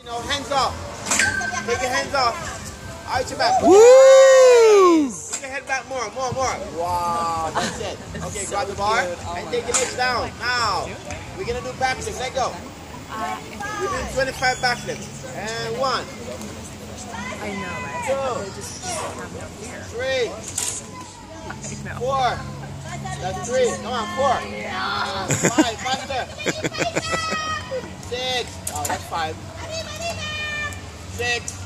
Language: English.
You know, hands off. Take your hands off. Arch your back. Woo! Take your head back more, more, more. Wow, that's it. Okay, grab the bar and take your legs down. Now, we're gonna do backflips. Let go. We're doing 25 backflips. And one, I know, right? two, They just have no fear. three, four. That's three. Come on, four. Uh, five, faster. Six. Oh, that's five. Six.